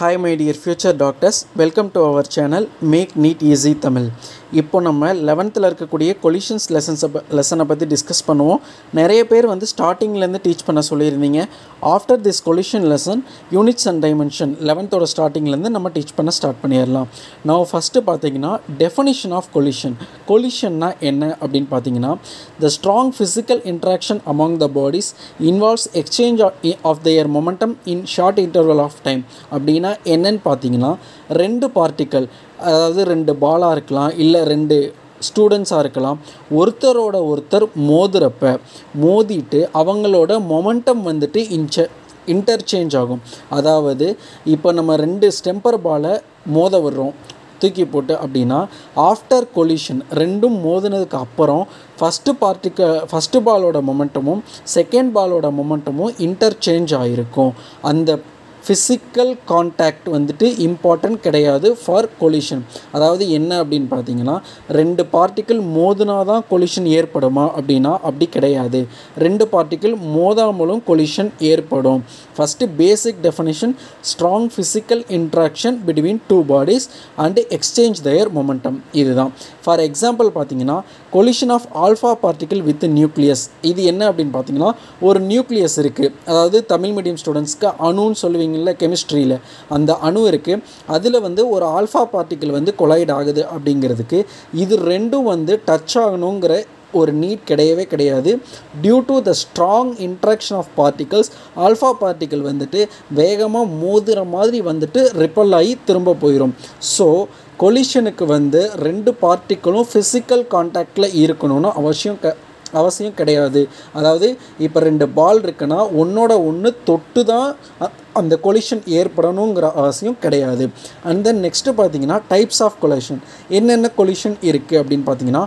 Hi my dear future doctors, welcome to our channel Make Neat Easy Tamil. இப்போ நம்ம லெவன்த்தில் இருக்கக்கூடிய collisions லெசன்ஸை லெசனை பற்றி டிஸ்கஸ் பண்ணுவோம். நிறைய பேர் வந்து ஸ்டார்டிங்லேருந்து டீச் பண்ண சொல்லியிருந்தீங்க. After this collision lesson units and dimension லெவன்த்தோட ஸ்டார்டிங்லேருந்து நம்ம டீச் பண்ண ஸ்டார்ட் பண்ணிடலாம். நான் ஃபஸ்ட்டு பார்த்தீங்கன்னா டெஃபனிஷன் ஆஃப் கொலிஷன் கொலிஷன்னா என்ன அப்படின்னு பார்த்தீங்கன்னா the strong physical interaction among the bodies involves exchange of their momentum in short interval of time அப்படின்னா என்னன்னு பார்த்தீங்கன்னா ரெண்டு பார்ட்டிக்கல் அதாவது ரெண்டு பாலாக இருக்கலாம் இல்லை ரெண்டு ஸ்டூடெண்ட்ஸாக இருக்கலாம் ஒருத்தரோட ஒருத்தர் மோதுறப்ப மோதிட்டு அவங்களோட மொமெண்டம் வந்துட்டு இன்ச்ச இன்டர்சேஞ்ச் ஆகும். அதாவது இப்போ நம்ம ரெண்டு ஸ்டெம்பர் பாலை மோத விடுறோம் தூக்கி போட்டு அப்படின்னா ஆஃப்டர் கொலிஷன் ரெண்டும் மோதினதுக்கு அப்புறம் ஃபஸ்ட்டு பார்ட்டிக்கு ஃபஸ்ட்டு பாலோட மொமெண்டமும் செகண்ட் பாலோட மொமெண்டமும் இன்டர்சேஞ்ச் ஆகிருக்கும் அந்த ஃபிசிக்கல் கான்டாக்ட் வந்துட்டு இம்பார்ட்டன்ட் கிடையாது ஃபார் கொலிஷன் அதாவது என்ன அப்படின்னு பார்த்தீங்கன்னா ரெண்டு பார்ட்டிக்கிள் மோதினா தான் கொலிஷன் ஏற்படுமா அப்படின்னா அப்படி கிடையாது. ரெண்டு பார்ட்டிக்கிள் மோதாமலும் கொலிஷன் ஏற்படும். First basic definition strong physical interaction between two bodies and exchange their momentum இதுதான். ஃபார் எக்ஸாம்பிள் பார்த்தீங்கன்னா collision of alpha particle with nucleus இது என்ன அப்படின்னு பார்த்தீங்கன்னா ஒரு நியூக்ளியஸ் இருக்குது அதாவது தமிழ் மீடியம் ஸ்டூடெண்ட்ஸ்க்கு அணுன்னு சொல்லுவீங்க சொல்கிறீங்கள கெமிஸ்ட்ரியில் அந்த அணு இருக்குது அதில் வந்து ஒரு ஆல்ஃபா பார்ட்டிக்கிள் வந்து கொலைட் ஆகுது அப்படிங்கிறதுக்கு இது ரெண்டும் வந்து டச் ஆகணுங்கிற ஒரு நீட் கிடையவே கிடையாது. Due to the strong interaction of particles alpha particle வந்துட்டு வேகமாக மோதுகிற மாதிரி வந்துட்டு ரிப்பல் ஆகி திரும்ப போயிடும் ஸோ கொலிஷனுக்கு வந்து ரெண்டு பார்ட்டிகளும் ஃபிசிக்கல் காண்டாக்டில் இருக்கணும்னு அவசியம் க அவசியம் கிடையாது. அதாவது இப்போ ரெண்டு பால் இருக்குன்னா ஒன்றோட ஒன்று தொட்டு தான் அந்த கொலிஷன் ஏற்படணுங்கிற அவசியம் கிடையாது. அண்ட் தென் நெக்ஸ்ட்டு பார்த்தீங்கன்னா டைப்ஸ் ஆஃப் கொலிஷன் என்னென்ன கொலிஷன் இருக்குது அப்படின்னு பார்த்தீங்கன்னா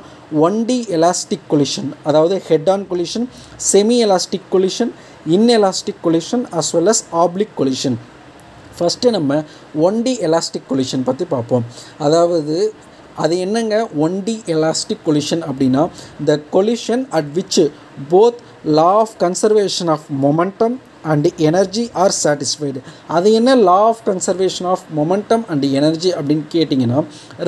ஒன் டி எலாஸ்டிக் கொலிஷன் அதாவது head on collision semi elastic collision inelastic collision as well as oblique collision first நம்ம ஒன் டி எலாஸ்டிக் கொலிஷன் பற்றி பார்ப்போம். அதாவது அது என்னங்க? ஒன் டி எலாஸ்டிக் கொலிஷன் அப்படின்னா the collision at which both law of conservation of momentum and energy are satisfied அது என்ன? Law of conservation of momentum and energy அப்படின்னு கேட்டிங்கன்னா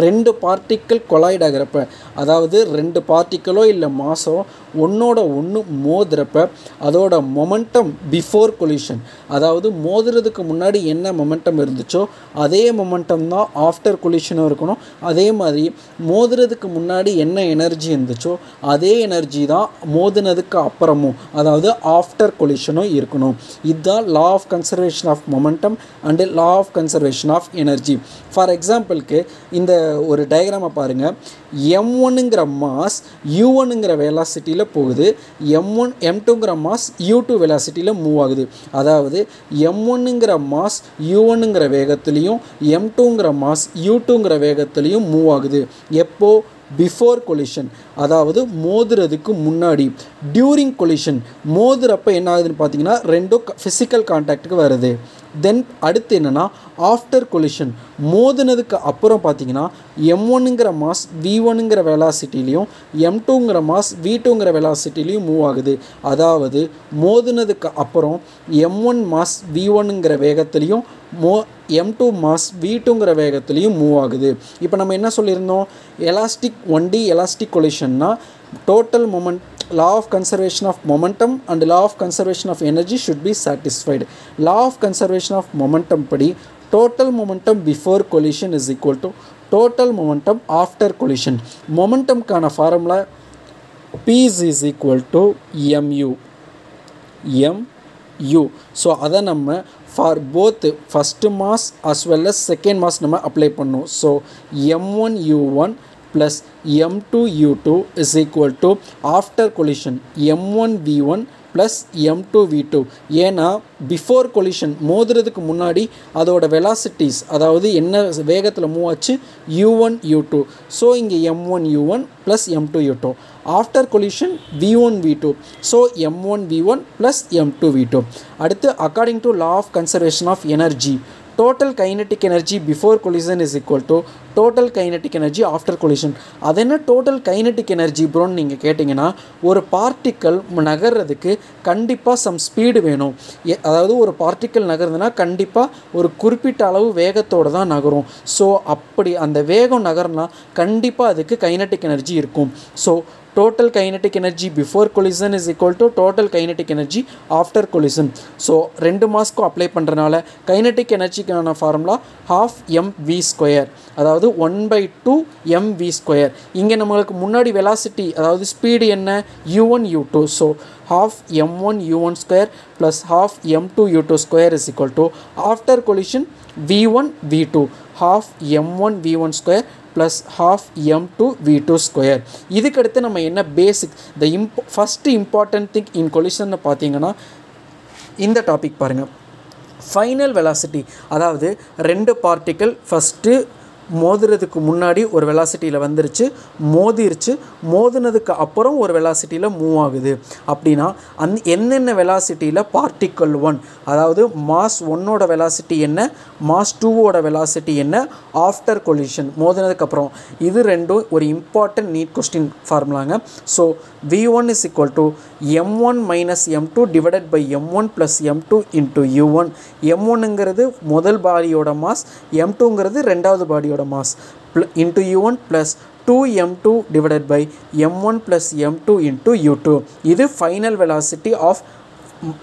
ரெண்டு பார்ட்டிக்கிள் கொலாய்ட் ஆகிறப்ப அதாவது ரெண்டு பார்ட்டிக்கிளோ இல்லை மாசோ ஒன்றோட ஒன்று மோதுறப்ப அதோட மொமெண்டம் பிஃபோர் கொலிஷன் அதாவது மோதுறதுக்கு முன்னாடி என்ன மொமெண்டம் இருந்துச்சோ அதே மொமெண்டம் தான் ஆஃப்டர் கொலிஷனும் இருக்கணும். அதே மாதிரி மோதுறதுக்கு முன்னாடி என்ன எனர்ஜி இருந்துச்சோ அதே எனர்ஜி தான் மோதுனதுக்கு அப்புறமும் அதாவது ஆஃப்டர் கொலிஷனும் இருக்கணும். இதுதான் law of conservation of momentum and law of conservation of energy for எக்ஸாம்பிளுக்கு இந்த ஒரு டயக்ராமை பாருங்கள் எம் ஒன்னுங்கிற மாஸ் யூ ஒன்னுங்கிற வெலாசிட்டியில் போகுது. எம் ஒன் எம் டூங்கிற மாஸ் யூ டூ வெலாசிட்டியில் மூவ் ஆகுது. அதாவது எம் ஒன்னுங்கிற மாஸ் யூ ஒன்னுங்கிற வேகத்துலேயும் எம் டூங்கிற மாஸ் யூ டூங்கிற வேகத்துலேயும் மூவ் ஆகுது. எப்போது பிஃபோர் கொலிஷன் அதாவது மோதுறதுக்கு முன்னாடி. டியூரிங் கொலிஷன் மோதுறப்ப என்ன ஆகுதுன்னு பார்த்தீங்கன்னா ரெண்டும் ஃபிசிக்கல் கான்டாக்டுக்கு வருது. தென் அடுத்து என்னென்னா ஆஃப்டர் கொலிஷன் மோதுனதுக்கு அப்புறம் பார்த்தீங்கன்னா எம் ஒன்னுங்கிற மாஸ் வி ஒன்னுங்கிற வெலாசிட்டிலையும் எம் டூங்கிற மாஸ் வி டூங்கிற வெலாசிட்டிலையும் மூவ் ஆகுது. அதாவது மோதுனதுக்கு அப்புறம் எம் ஒன் மாஸ் வி ஒன்னுங்கிற வேகத்துலேயும் மோ எம் டூ மாஸ் வி டூங்கிற வேகத்துலேயும் மூவ் ஆகுது. இப்போ நம்ம என்ன சொல்லியிருந்தோம்? Elastic one D elastic கொலிஷன்னா total moment law of conservation of momentum and law of conservation of energy should be satisfied law of conservation of momentum படி total momentum before collision is equal to total momentum after collision momentum கான formula p is equal to mu mu so அதை நம்ம for both first mass as well as second mass நம்ம apply பண்ணோம் so M one U one plus m2 u2 is equal to after collision m1 v1 plus M two V two ஏன்னா before collision மோதுறதுக்கு முன்னாடி அதோட velocities அதாவது என்ன வேகத்தில் move ஆச்சு? U one U two so இங்கே M one U one plus M two U two after collision V one V two so M one V one plus M two V two அடுத்து according to law of conservation of energy total kinetic energy before collision is equal to total kinetic energy after collision அது என்ன total kinetic energy ப்ரோன்னு நீங்கள் கேட்டிங்கன்னா ஒரு particle நகர்றதுக்கு கண்டிப்பாக some speed வேணும். எ- அதாவது ஒரு பார்ட்டிக்கல் நகருதுன்னா கண்டிப்பாக ஒரு குறிப்பிட்ட அளவு வேகத்தோடு தான் நகரும். ஸோ அப்படி அந்த வேகம் நகர்னா கண்டிப்பாக அதுக்கு கைனட்டிக் எனர்ஜி இருக்கும். So total kinetic energy before collision is equal to total kinetic energy after collision. So ரெண்டு மாஸ்க்கும் அப்ளை பண்ணுறனால kinetic எனர்ஜிக்கான formula half M V square அதாவது one by two M V square இங்கே நம்மளுக்கு முன்னாடி வெலாசிட்டி அதாவது speed என்ன? U one U two so half M one U one square plus half M two U two square is equal to after collision V one V two half M one V one square plus half M two V two square இதுக்கடுத்து நம்ம என்ன basic the imp first important thing in கொலிஷன்னு பார்த்தீங்கன்னா இந்த topic பாருங்கள் final velocity அதாவது ரெண்டு particle first மோதுறதுக்கு முன்னாடி ஒரு வெலாசிட்டியில் வந்துருச்சு மோதிருச்சு மோதுனதுக்கு அப்புறம் ஒரு வெலாசிட்டியில் மூவ் ஆகுது. அப்படின்னா அந் என்னென்ன வெலாசிட்டியில் பார்ட்டிக்கல் ஒன் அதாவது மாஸ் ஒன்னோட வெலாசிட்டி என்ன மாஸ் டூவோட வெலாசிட்டி என்ன ஆஃப்டர் கொலிஷன் மோதினதுக்கப்புறம் இது ரெண்டும் ஒரு important need question ஃபார்முலாங்க so V one is equal to M one minus M two divided by M one plus M two into U one M ஒன்னுங்கிறது முதல் பாடியோட மாஸ் எம் டூங்கிறது ரெண்டாவது பாடியோட mass into U one plus two M two divided by M one plus M two into u two இது final velocity of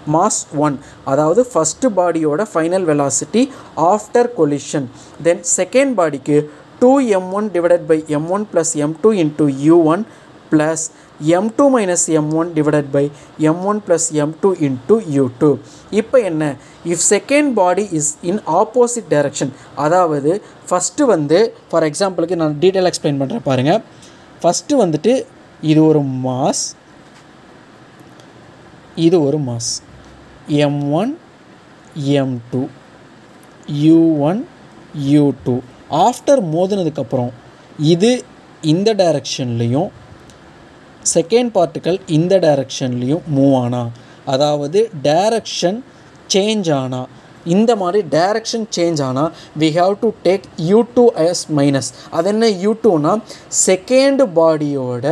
mass one அதாவது first பாடியோட final velocity after collision then second பாடிக்கு two m one divided by m one plus m two into u one plus m two minus m one divided by m one plus m two into u two இப்போ என்ன? If second body is in opposite direction அதாவது first வந்து for எக்ஸாம்பிளுக்கு நான் detail explain பண்ணுறேன் பாருங்கள் first வந்துட்டு இது ஒரு மாஸ் இது ஒரு mass m one m two u one u two after மோதினதுக்கப்புறம் இது இந்த டைரக்ஷன்லேயும் செகண்ட் பார்ட்டிக்கல் இந்த டைரக்ஷன்லேயும் மூவ் ஆனா. அதாவது டைரக்ஷன் சேஞ்ச் ஆனா. இந்த மாதிரி டைரக்ஷன் சேஞ்ச் ஆனால் we have to take u two as minus அது என்ன யூ டூனா செகண்ட் பாடியோட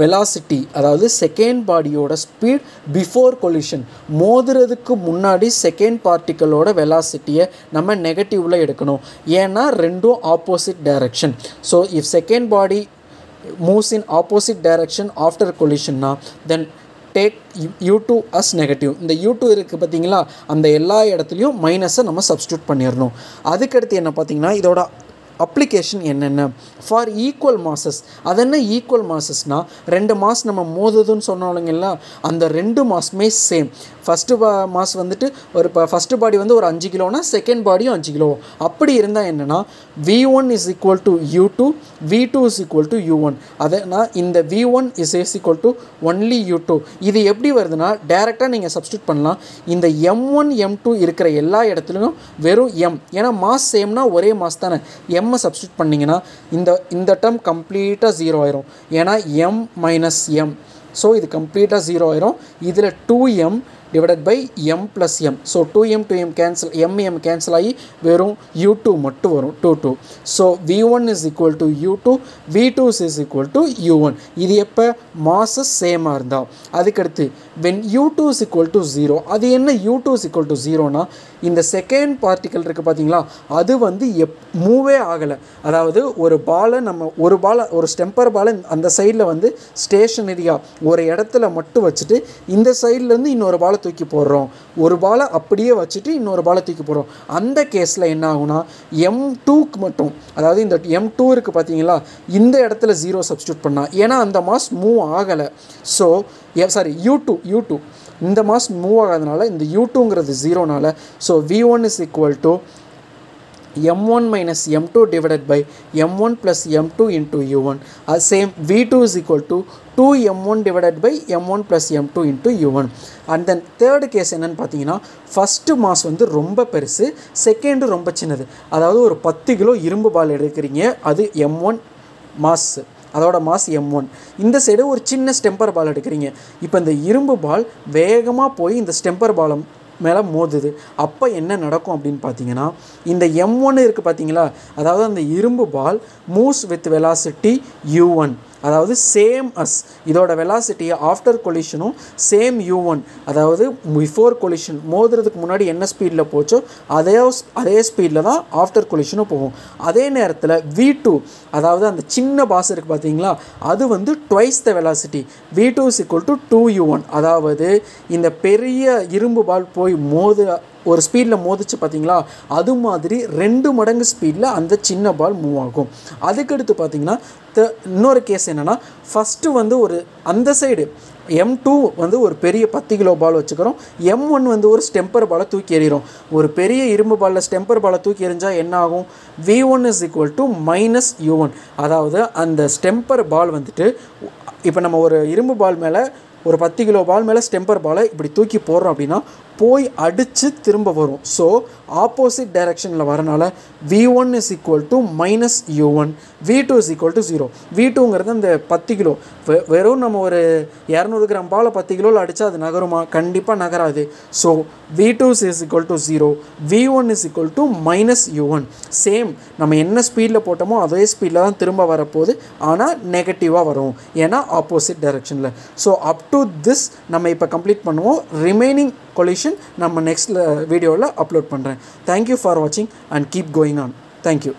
வெலாசிட்டி அதாவது செகண்ட் பாடியோட ஸ்பீட் பிஃபோர் கொலிஷன் மோதுறதுக்கு முன்னாடி செகண்ட் பார்ட்டிக்கலோட வெலாசிட்டியை நம்ம நெகட்டிவில் எடுக்கணும். ஏன்னா ரெண்டும் opposite direction so if second body moves in opposite direction after collision then then take u two as negative இந்த யூ டூ இருக்குது பார்த்தீங்களா அந்த எல்லா இடத்துலையும் மைனஸை நம்ம சப்ஸ்டியூட் பண்ணிடணும் அதுக்கடுத்து என்ன பார்த்தீங்கன்னா இதோட அப்ளிகேஷன் என்னென்ன? ஃபார் ஈக்குவல் மாசஸ் அது என்ன ஈக்குவல் மாசஸ்னால் ரெண்டு மாஸ் நம்ம மோதுதுன்னு சொன்னாலுங்களா அந்த ரெண்டு மாஸுமே சேம் ஃபஸ்ட்டு பா மாஸ் வந்துட்டு ஒரு இப்போ ஃபஸ்ட்டு பாடி வந்து ஒரு அஞ்சு கிலோனா செகண்ட் பாடியும் அஞ்சு கிலோ. அப்படி இருந்தால் என்னென்னா v one is equal to u two v two is equal to u one அதனா இந்த v one is is equal to only u two இது எப்படி வருதுன்னா டேரெக்டாக நீங்கள் சப்ஸ்டியூட் பண்ணலாம். இந்த எம் ஒன் எம் டூ இருக்கிற எல்லா இடத்துலையும் வெறும் எம் ஏன்னா மாஸ் சேம்னா ஒரே மாஸ் தானே. எம் எம்மை சப்ஸ்டியூட் பண்ணிங்கன்னா இந்த இந்த டேர்ம் கம்ப்ளீட்டாக ஜீரோ ஆயிரும். ஏன்னா எம் மைனஸ் எம் ஸோ இது கம்ப்ளீட்டாக ஜீரோ ஆயிரும். இதில் two m divided by m plus m so two m two m cancel m m cancel ஆகி வெறும் யூ டூ மட்டும் வரும் two two so v one is equal to u two v two is equal to u one இது எப்போ? Masses சேமாக இருந்தால் அதுக்கடுத்து when u two is equal to zero அது என்ன u two is equal to ஜீரோனா இந்த செகண்ட் பார்ட்டிக்கல் இருக்குது பார்த்தீங்களா அது வந்து எப் மூவே ஆகலை. அதாவது ஒரு பாலை நம்ம ஒரு பாலை ஒரு ஸ்டெம்பர் பாலை அந்த சைடில் வந்து ஸ்டேஷனரியாக ஒரு இடத்துல மட்டும் வச்சுட்டு இந்த சைட்லேருந்து இன்னொரு பாலை தூக்கி போடுறோம். ஒரு பாலை அப்படியே வச்சுட்டு இன்னொரு பாலை தூக்கி போடுறோம். அந்த கேஸில் என்ன ஆகும்னா எம் டூக்கு மட்டும் அதாவது இந்த எம் டூ இருக்குது பார்த்தீங்களா இந்த இடத்துல ஜீரோ சப்ஸ்டியூட் பண்ணால் ஏன்னா அந்த மாஸ் மூவ் ஆகலை. So sorry u two u two இந்த மாஸ் மூவ் ஆகாதனால இந்த யூ டூங்கிறது ஜீரோனால so v one is equal to m1 minus m2 divided by m1 plus m2 into u1 uh, same v2 is equal to 2m1 divided by m1 plus m2 into u1 and then third case என்னென்னு பார்த்தீங்கன்னா first mass வந்து ரொம்ப பெருசு second ரொம்ப சின்னது. அதாவது ஒரு பத்து கிலோ இரும்பு பால் எடுக்கிறீங்க அது எம் ஒன் மாஸ் அதோட மாஸ் எம் ஒன் இந்த சைடு ஒரு சின்ன ஸ்டெம்பர் பால் எடுக்கிறீங்க. இப்போ இந்த இரும்பு பால் வேகமாக போய் இந்த ஸ்டெம்பர் பாலம் மேலே மோதுது. அப்போ என்ன நடக்கும் அப்படின்னு பார்த்தீங்கன்னா இந்த எம் ஒன்று இருக்குது பார்த்தீங்களா அதாவது அந்த இரும்பு ball moves with velocity u one அதாவது சேம் அஸ் இதோட வெலாசிட்டி ஆஃப்டர் கொலிஷனும் சேம் யூ ஒன் அதாவது பிஃபோர் கொலிஷன் மோதுறதுக்கு முன்னாடி என்ன ஸ்பீடில் போச்சோ அதே அதே ஸ்பீடில் தான் ஆஃப்டர் கொலிஷனும் போகும். அதே நேரத்தில் வி டூ அதாவது அந்த சின்ன பாஸ் இருக்குது பார்த்தீங்களா அது வந்து twice the velocity v two is equal to two u one அதாவது இந்த பெரிய இரும்பு பால் போய் மோது ஒரு ஸ்பீடில் மோதிச்சு பார்த்தீங்களா அது மாதிரி ரெண்டு மடங்கு ஸ்பீடில் அந்த சின்ன பால் மூவ் ஆகும். அதுக்கடுத்து பார்த்தீங்கன்னா த இன்னொரு கேஸ் என்னென்னா ஃபஸ்ட்டு வந்து ஒரு அந்த சைடு எம் டூ வந்து ஒரு பெரிய பத்து கிலோ பால் வச்சுக்கிறோம். எம் ஒன் வந்து ஒரு ஸ்டெம்பர் பாலை தூக்கி எறிகிறோம். ஒரு பெரிய இரும்பு பாலில் ஸ்டெம்பர் பாலை தூக்கி எறிஞ்சால் என்ன ஆகும்? V one is equal to minus u one அதாவது அந்த ஸ்டெம்பர் பால் வந்துட்டு இப்போ நம்ம ஒரு இரும்பு பால் மேலே ஒரு பத்து கிலோ பால் மேலே ஸ்டெம்பர் பாலை இப்படி தூக்கி போடுறோம் அப்படின்னா போய் அடித்து திரும்ப வரும். ஸோ ஆப்போசிட் டைரக்ஷனில் வரனால v one is equal to minus u one v two is equal to zero v டூங்கிறது அந்த பத்து கிலோ. வெ வெறும் நம்ம ஒரு இரநூறு கிராம் பால் பத்து கிலோவில் அடித்தா அது நகருமா? கண்டிப்பாக நகராது. So v two is equal to zero v one is equal to minus u one same நம்ம என்ன ஸ்பீடில் போட்டோமோ அதே ஸ்பீடில் தான் திரும்ப வரப்போகுது. ஆனால் நெகட்டிவாக வரும். ஏன்னா ஆப்போசிட் டைரக்ஷனில் ஸோ அப் டு திஸ் நம்ம இப்போ கம்ப்ளீட் பண்ணுவோம். ரிமைனிங் கொலிஷன் நம்ம நெக்ஸ்ட் வீடியோவில் அப்லோட் பண்ணுறேன் தேங்க்யூ ஃபார் வாட்சிங் and keep going on thank you